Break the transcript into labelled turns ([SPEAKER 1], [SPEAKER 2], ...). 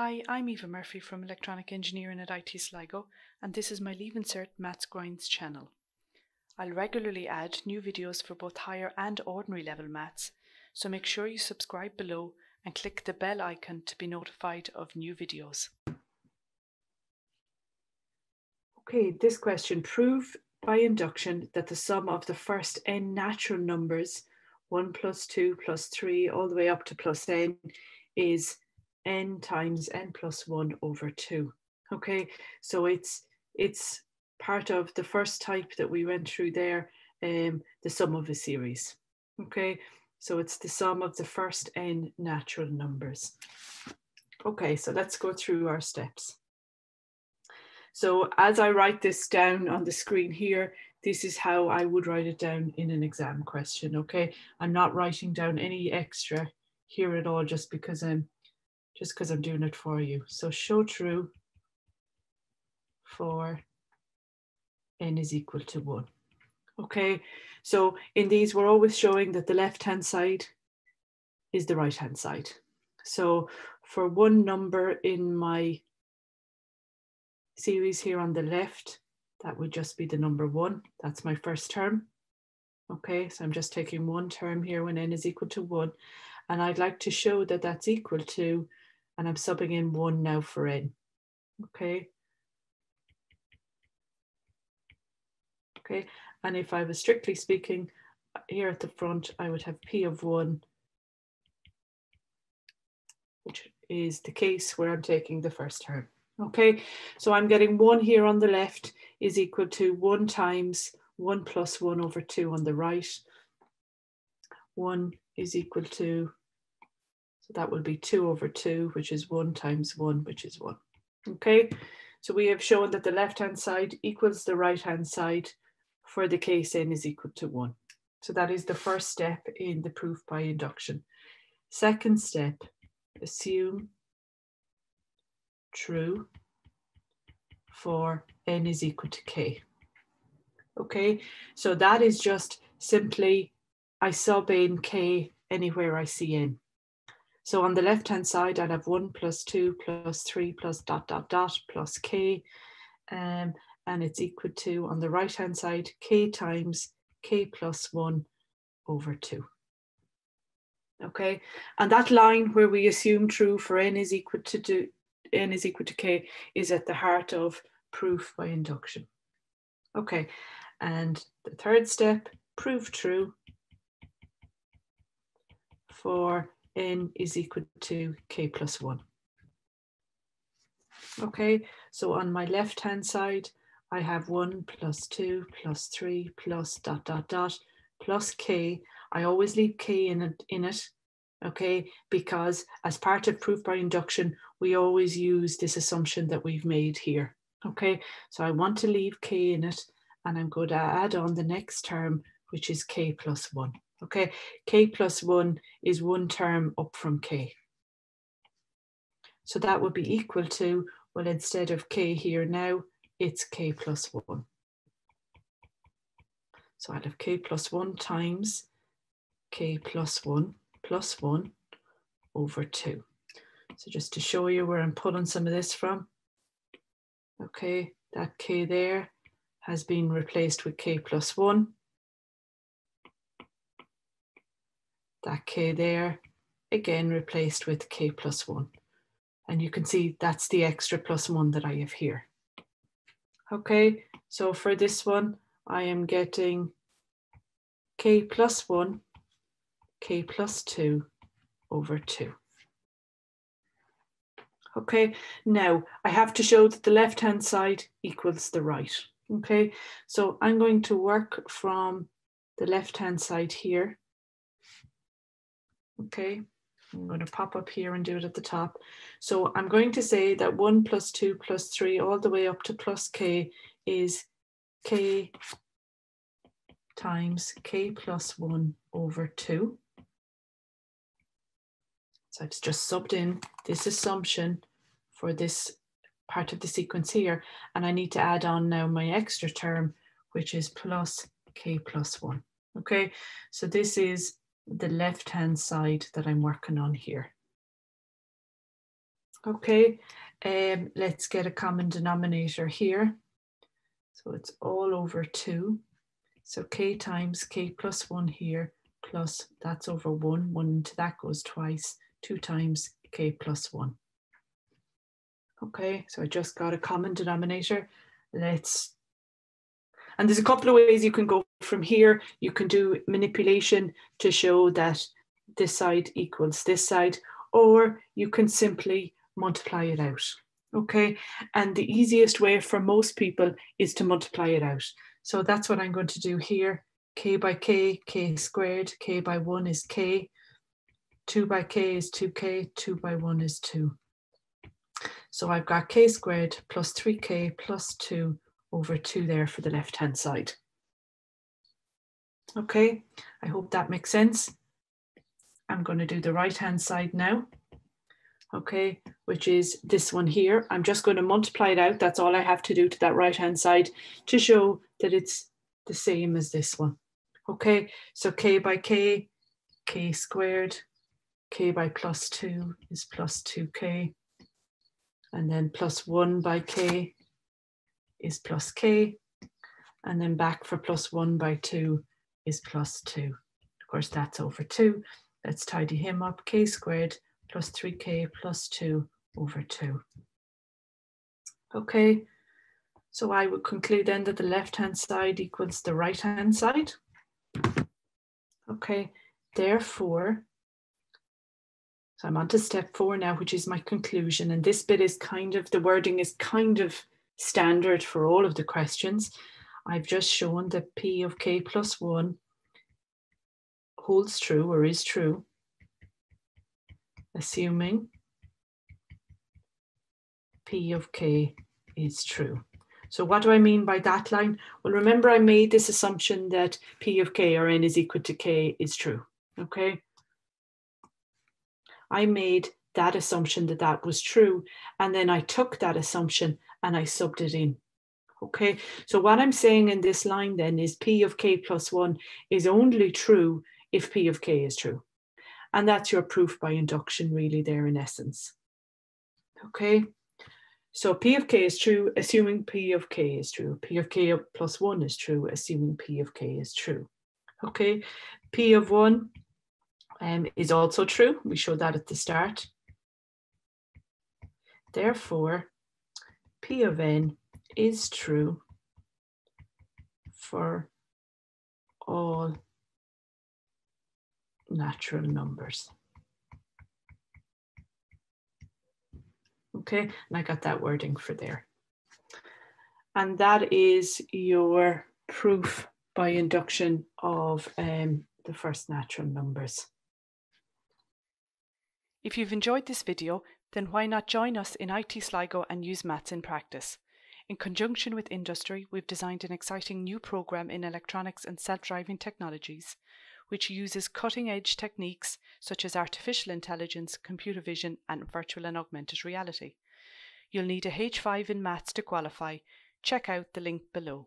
[SPEAKER 1] Hi, I'm Eva Murphy from Electronic Engineering at IT Sligo, and this is my Leaving Cert Maths Grinds channel. I'll regularly add new videos for both higher and ordinary level maths, so make sure you subscribe below and click the bell icon to be notified of new videos.
[SPEAKER 2] Okay, this question, prove by induction that the sum of the first n natural numbers, 1 plus 2 plus 3 all the way up to plus n, is n times n plus 1 over 2. Okay, so it's it's part of the first type that we went through there, um, the sum of a series. Okay, so it's the sum of the first n natural numbers. Okay, so let's go through our steps. So as I write this down on the screen here, this is how I would write it down in an exam question, okay? I'm not writing down any extra here at all just because I'm just because I'm doing it for you. So show true for n is equal to one. Okay, so in these, we're always showing that the left-hand side is the right-hand side. So for one number in my series here on the left, that would just be the number one. That's my first term. Okay, so I'm just taking one term here when n is equal to one. And I'd like to show that that's equal to, and I'm subbing in one now for n. Okay. Okay, and if I was strictly speaking, here at the front, I would have P of one, which is the case where I'm taking the first term. Okay, so I'm getting one here on the left is equal to one times one plus one over two on the right. One is equal to, so that will be two over two, which is one times one, which is one. Okay, so we have shown that the left-hand side equals the right-hand side for the case n is equal to 1. So that is the first step in the proof by induction. Second step, assume true for n is equal to k. Okay, so that is just simply I sub in k anywhere I see n. So on the left hand side, I'd have 1 plus 2 plus 3 plus dot dot dot plus k. Um, and it's equal to, on the right hand side, k times k plus 1 over 2. Okay, and that line where we assume true for n is equal to do, n is equal to k is at the heart of proof by induction. Okay, and the third step, prove true for n is equal to k plus 1. Okay, so on my left hand side, I have 1 plus 2 plus 3 plus dot dot dot plus k. I always leave k in it, in it, okay, because as part of proof by induction, we always use this assumption that we've made here, okay? So I want to leave k in it, and I'm going to add on the next term, which is k plus 1, okay? k plus 1 is one term up from k. So that would be equal to, well, instead of k here now, it's k plus 1. So I'll have k plus 1 times k plus 1 plus 1 over 2. So just to show you where I'm pulling some of this from. Okay, that k there has been replaced with k plus 1. That k there, again replaced with k plus 1. And you can see that's the extra plus 1 that I have here. Okay, so for this one, I am getting k plus 1, k plus 2 over 2. Okay, now I have to show that the left-hand side equals the right. Okay, so I'm going to work from the left-hand side here. Okay, I'm going to mm. pop up here and do it at the top. So I'm going to say that 1 plus 2 plus 3 all the way up to plus k is k times k plus 1 over 2. So I've just subbed in this assumption for this part of the sequence here, and I need to add on now my extra term, which is plus k plus 1. Okay, so this is the left-hand side that I'm working on here. Okay, um, let's get a common denominator here. So it's all over 2. So k times k plus 1 here, plus that's over 1. 1 into that goes twice. 2 times k plus 1. Okay, so I just got a common denominator. Let's, and there's a couple of ways you can go from here. You can do manipulation to show that this side equals this side, or you can simply multiply it out. Okay, and the easiest way for most people is to multiply it out. So that's what I'm going to do here. k by k, k squared, k by 1 is k, 2 by k is 2k, 2 by 1 is 2. So I've got k squared plus 3k plus 2 over 2 there for the left-hand side. Okay, I hope that makes sense. I'm going to do the right-hand side now. Okay, which is this one here. I'm just going to multiply it out. That's all I have to do to that right-hand side to show that it's the same as this one. Okay, so k by k, k squared, k by plus 2 is plus 2k and then plus 1 by k is plus k, and then back for plus 1 by 2 is plus 2. Of course, that's over 2. Let's tidy him up. k squared plus 3k plus 2 over 2. Okay, so I would conclude then that the left-hand side equals the right-hand side. Okay, therefore, so I'm on to step four now, which is my conclusion. And this bit is kind of, the wording is kind of standard for all of the questions. I've just shown that P of K plus one holds true or is true, assuming P of K is true. So what do I mean by that line? Well, remember I made this assumption that P of K or N is equal to K is true, okay? I made that assumption that that was true. And then I took that assumption and I subbed it in. Okay, so what I'm saying in this line then is P of K plus one is only true if P of K is true. And that's your proof by induction really there in essence. Okay, so P of K is true, assuming P of K is true. P of K plus one is true, assuming P of K is true. Okay, P of one um, is also true. We showed that at the start. Therefore, P of n is true for all natural numbers. Okay, and I got that wording for there. And that is your proof by induction of um, the first natural numbers.
[SPEAKER 1] If you've enjoyed this video, then why not join us in IT Sligo and use maths in practice. In conjunction with industry, we've designed an exciting new program in electronics and self-driving technologies, which uses cutting-edge techniques such as artificial intelligence, computer vision, and virtual and augmented reality. You'll need a H5 in maths to qualify. Check out the link below.